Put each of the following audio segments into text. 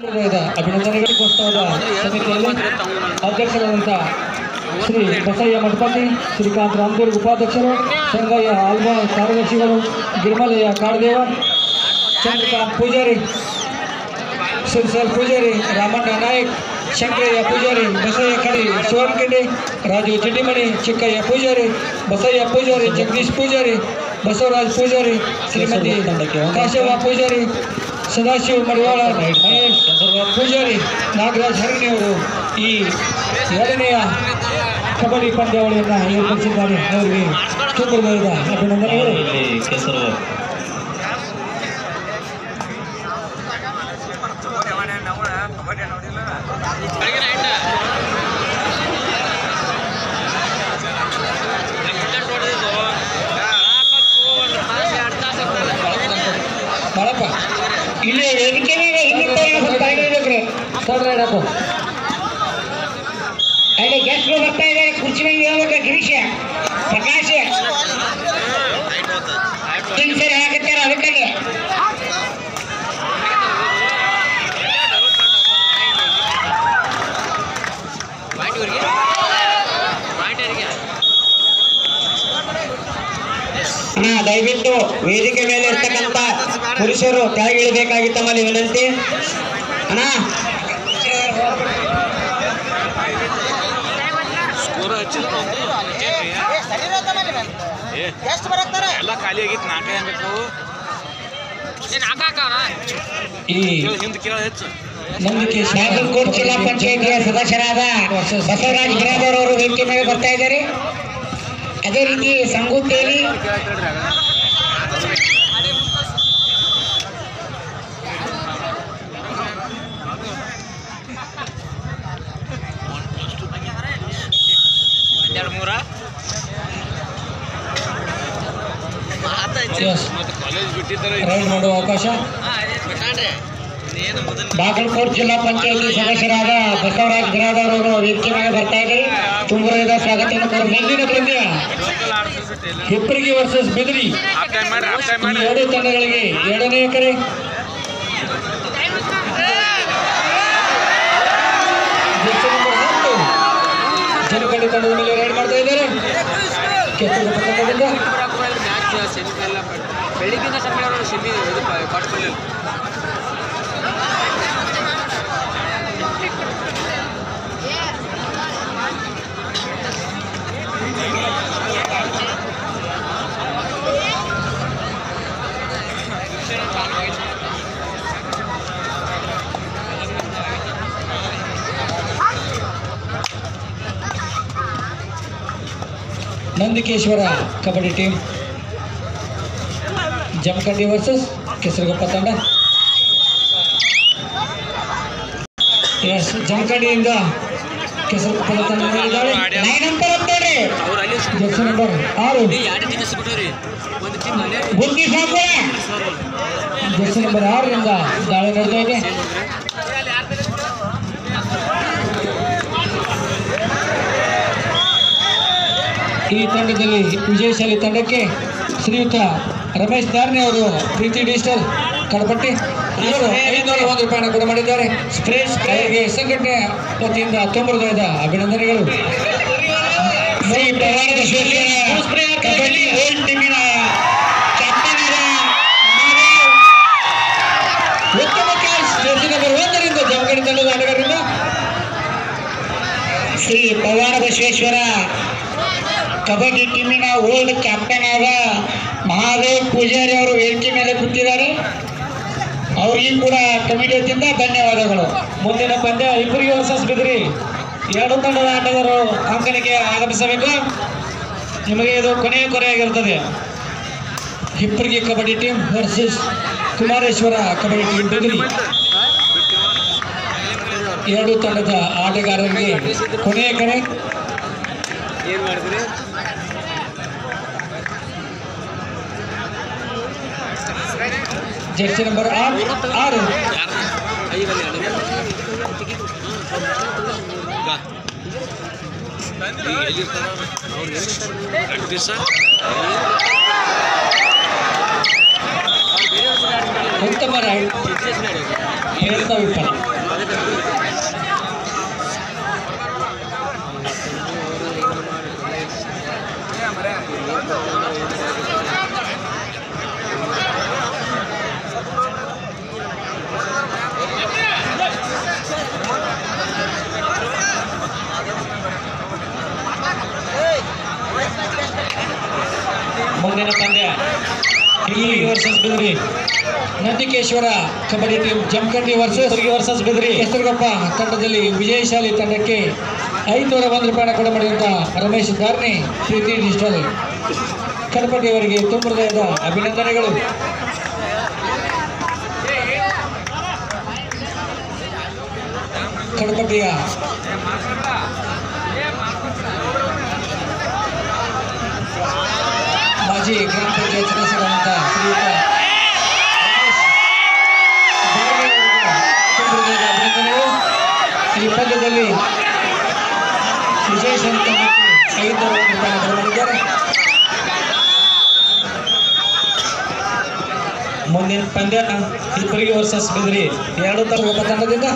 ಹೃದಯದ ಅಭಿನಂದನೆಗಳಿಗೋಸ್ಕರದ ಸಮಿತಿಯಲ್ಲಿ ಅಧ್ಯಕ್ಷರಾದಂಥ ಶ್ರೀ ಬಸಯ್ಯ ಮಠಪತಿ ಶ್ರೀಕಾಂತ್ ರಾಮದುರ್ಗ್ ಉಪಾಧ್ಯಕ್ಷರು ಸಂಗಯ್ಯ ಆಲ್ಬಾ ಕಾರ್ಯದರ್ಶಿಗಳು ಗಿರ್ಮಲಯ್ಯ ಕಾಡದೇವ ಚಂದ್ರಕಾಂತ್ ಪೂಜಾರಿ ಸುರ್ಸಲ್ ಪೂಜಾರಿ ರಾಮಣ್ಣ ನಾಯಕ್ ಶಂಕರಯ್ಯ ಪೂಜಾರಿ ಬಸಯ್ಯ ಕಡಿ ಶಿವನಕಿಂಡಿ ರಾಜು ಚಿಡ್ಡಿಮಣಿ ಚಿಕ್ಕಯ್ಯ ಪೂಜಾರಿ ಬಸಯ್ಯ ಪೂಜಾರಿ ಜಗದೀಶ್ ಪೂಜಾರಿ ಬಸವರಾಜ್ ಪೂಜಾರಿ ಶ್ರೀಮತಿ ಕಾಶವ್ವ ಪೂಜಾರಿ ಸದಾಶಿವ ಮಡಿವಾಳ ಮಹೇಶ್ ಪೂಜಾರಿ ನಾಗರಾಜ್ ಹರಣಿಯವರು ಈ ಎರಡನೆಯ ಕಬಡ್ಡಿ ಪಂದ್ಯಾವಳಿಯನ್ನು ಏರ್ಪಡಿಸಿದ್ದಾರೆ. ಅವರಿಗೆ ಚಿತ್ರದುರ್ಗದ ಅಭಿನಂದನೆಗಳು. ಇಲ್ಲಿ ಕೆಸರು ಬಾಳಪ್ಪ ಇಲ್ಲಿ ವೇದಿಕೆ ಹಾಕು ಅಲ್ಲಿ ಗೆಸ್ಟ್ರು ಬರ್ತಾ ಇದ್ದಾರೆ ಕುರ್ಚಿ ಮೇಲೆ ಹೇಳ್ಬೇಕು ಗಿರೀಶ. ಪ್ರಕಾಶ್. ಹಿಂಗ್ ಸರಿ ಹಾಕತ್ತಾರ ಅದಕ್ಕೆ ದಯವಿಟ್ಟು ವೇದಿಕೆ ಮೇಲೆ ಇರ್ತಕ್ಕಂಥ ಪುರುಷರು, ಕೆಳಗಿಳಿಬೇಕಾಗಿ ತಮ್ಮಲ್ಲಿ ವಿನಂತಿ. ಅಣ್ಣ ಎಲ್ಲ ಖಾಲಿ ಆಗಿತ್ತು ನಾಲ್ಕೇ ಹಂಗಕ್ಕವು ಹಿಂದೆ ಕೇಳ ಹೆಚ್ಚು. ಬಾಗಲಕೋಟೆ ಜಿಲ್ಲಾ ಪಂಚಾಯತಿಯ ಸದಸ್ಯರಾದ ಬಸವರಾಜ್ ಗಿರಾದರ್ ಅವರು ವೇದಿಕೆ ಮೇಲೆ ಬರ್ತಾ ಇದ್ದಾರೆ. ಅದೇ ರೀತಿ ಸಂಗುತ್ತೇರಿ ರೈಡ್ ಮಾಡುವ ಅವಕಾಶ. ಬಾಗಲಕೋಟ್ ಜಿಲ್ಲಾ ಪಂಚಾಯತಿ ಸದಸ್ಯರಾದ ಬಸವರಾಜ್ ಅವರು ವೇದಿಕೆ ಮೇಲೆ ಬರ್ತಾ ಇದ್ದಾರೆ. ತುಂಬುರದ ಸ್ವಾಗತವನ್ನು. ಮುಂದಿನ ಪಂದ್ಯ. ಹಿಪ್ಪರಿಗಿ ವರ್ಸಸ್ ಬಿದ್ರಿ. ಎರಡು ತಂಡಗಳಿಗೆ ಎರಡನೇ ಎಕರೆ. ಜನಕಡಿ ತಂಡದ ಮೇಲೆ ರೈಡ್ ಮಾಡ್ತಾ ಇದ್ದಾರೆ. ಕೆತ್ತೂರು ತಂಡದಿಂದ ಬೆಳಿಗ್ಗಿಂದ ಸಮಯ ಅವರು ಸಿಮ್ಮಿ ಇದು quarter Nandikeshwara kabaddi team. Jamkhandi versus Kesaragoppa ತಂಡ ಜಮಖಂಡಿಯಿಂದ ಕೆಸರುಗೊಪ್ಪದ ನಂಬರ್ ಆರು. ಆರರಿಂದ ದಾಳಿ ಈ ತಂಡದಲ್ಲಿ ವಿಜಯಶಾಲಿ ತಂಡಕ್ಕೆ ಶ್ರೀಯುತ ರಮೇಶ್ ಧಾರ್ನಿ ಅವರು ಪ್ರೀತಿ ಡಿಜಿಟಲ್ ಕಡಪಟ್ಟಿ. ಇವರು ಐನೂರ ಒಂದು ರೂಪಾಯಿನ ಕೂಡ ಮಾಡಿದ್ದಾರೆ. ಸ್ಪ್ರೇ ಅವರಿಗೆ ಸಂಘಟನೆ ವತಿಯಿಂದ ತುಂಬ ಹೃದಯದ ಅಭಿನಂದನೆಗಳು ಶ್ರೀ ಪವಾರ ಬಸವೇಶ್ವರ ಕಬಡ್ಡಿ ಗೋಲ್ಡ್ ಟೀಮಿನ ಕ್ಯಾಪ್ಟನ್ ಆದ ಮಹಾದೇವ್ ಉತ್ತಮ ಕ್ಯಾಚ್ ಜರ್ಸಿ ನಂಬರ್ ಒಂದರಿಂದ ಜಮಖಂಡಿ ತಂಡದ ಆಟಗಾರರಿಂದ ಶ್ರೀ ಪವಾಡ ಬಸವೇಶ್ವರ ಕಬಡ್ಡಿ ಟೀಮಿನ ಓಲ್ಡ್ ಕ್ಯಾಪ್ಟನ್ ಆದ ಮಹಾದೇವ್ ಪೂಜಾರಿ ಅವರು ವೇದಿಕೆ ಮೇಲೆ ಕೂತಿದ್ದಾರೆ. ಅವರಿಗೂ ಕೂಡ ಕಮಿಟಿ ವತಿಯಿಂದ ಧನ್ಯವಾದಗಳು. ಮುಂದಿನ ಪಂದ್ಯ ಇಬ್ಬರಿಗೆ ವರ್ಸಸ್ ಬಿದ್ರಿ. ಎರಡು ತಂಡದ ಆಟಗಾರರು ಅಂಕಣಿಗೆ ಆಗಮಿಸಬೇಕು. ನಿಮಗೆ ಇದು ಕೊನೆಯ ಕೊರೆಯಾಗಿರುತ್ತದೆ. ಇಬ್ಬರಿಗೆ kabaddi team versus Kumareshwara kabaddi team Bidri. ಎರಡು ತಂಡದ ಆಟಗಾರರಿಗೆ ಕೊನೆಯ ಕರೆ. ಏನು ಮಾಡಿದ್ರಿ? जर्सी नंबर आठ आरुण ಉತ್ತಮ ರೈಡ್ ಹೇಳ್ತಾ ವಿಫಲ ಮರ ಮುಂದಿನ ಪಂದ್ಯ. Versus Bidri. Nandikeshwara kabaddi team Jamkhandi versus versus Bidri. Hesarugoppa ತಂಡದಲ್ಲಿ ವಿಜಯಶಾಲಿ ತಂಡಕ್ಕೆ ಐದುನೂರ ಒಂದು ರೂಪಾಯಿನ ಕೂಡ ಮಾಡಿದಂತ ರಮೇಶ್ ಧಾರ್ನಿ ಪ್ರೀತಿ ಡಿಜಿಟಲ್ ಕಡಪಟ್ಟಿ ಅವರಿಗೆ ತುಂಬ ಹೃದಯದ ಅಭಿನಂದನೆಗಳು. ಕಡಪಟ್ಟಿಯ ಮಾಜಿ ಗ್ರಾಮ ಪಂಚಾಯತ್ ಸದಸ್ಯರಾದಂಥ ಶ್ರೀಯುತ ಈ ಪಂದ್ಯದಲ್ಲಿ ವಿಜಯ ಸಂತ ಮಾಡಿದ್ದಾರೆ ಮುಂದಿನ ಪಂದ್ಯ ಇಬ್ಬರಿಗೆ ವರ್ಸಸ್ ಬಿದ್ರಿ ಎರಡು ತಂಡದಿಂದ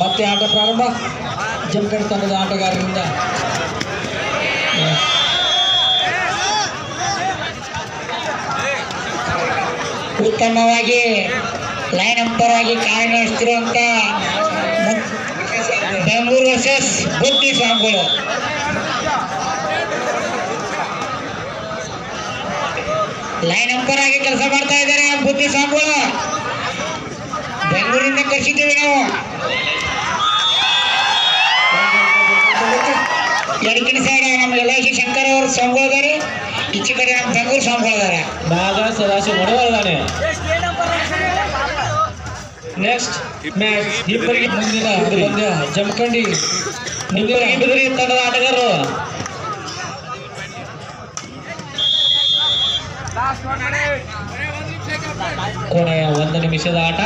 ಮತ್ತೆ ಆಟ ಪ್ರಾರಂಭ. ಜಮಖಂಡಿ ತಂಡದ ಆಟಗಾರರಿಂದ ಉತ್ತಮವಾಗಿ ಲೈನ್ ಅಂಪರ್ ಆಗಿ ಕಾರ್ಯನಿರ್ವಹಿಸ್ತಿರುವಂತ ಬೆಂಗಳೂರು ವರ್ಸಸ್ ಬುದ್ಧಿ ಸ್ವಾಮಿಗಳು. ಲೈನ್ ಅಂಪರ್ ಆಗಿ ಕೆಲಸ ಮಾಡ್ತಾ ಇದ್ದಾರೆ ಬುದ್ಧಿ ಸ್ವಾಮಿಗಳು. ಬೆಂಗಳೂರಿಂದ ಕರೆಸಿದ್ದೀವಿ ನಾವು. ಎಡಕಿನ ಸೈಡ್ ನಮ್ಮ ಎಲ್ ಐ ಸಿ ಶಂಕರ್ ಅವರು ಸ್ವಾಮಿಗಳು ಇದಾರೆ ಈಚೆ ಕಡೆ ನಮ್ಮ ಬೆಂಗಳೂರು ಸ್ವಾಮಿಗಳು ಇದಾರೆ ನಾಗ ಸದಾಶಿವ ಒಡವಲ್ದಾನೆ ನೆಕ್ಸ್ಟ್ ಮ್ಯಾಚ್ ಇಬ್ಬರಿಗೆ ಮುಂದಿನ ಪಂದ್ಯ ಜಮಖಂಡಿ ಮುಂದಿನ ಇಬ್ಬರಿಗೆ ಬಿದ್ರಿ ತಂಡದ ಆಟಗಾರರು ಕೊನೆಯ ಒಂದು ನಿಮಿಷದ ಆಟ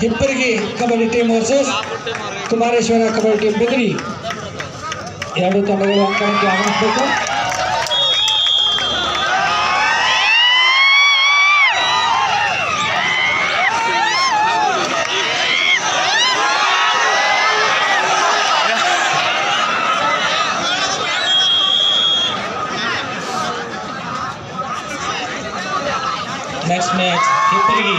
Hippargi kabaddi team versus Kumareshwara kabaddi team Bidri ಎರಡು ತಂಡಗಳು ಅಂಕಣಕ್ಕೆ ಆಗಮಿಸಬೇಕು ನೆಕ್ಸ್ಟ್ ಮ್ಯಾಚ್ ಇಬ್ಬರಿಗೆ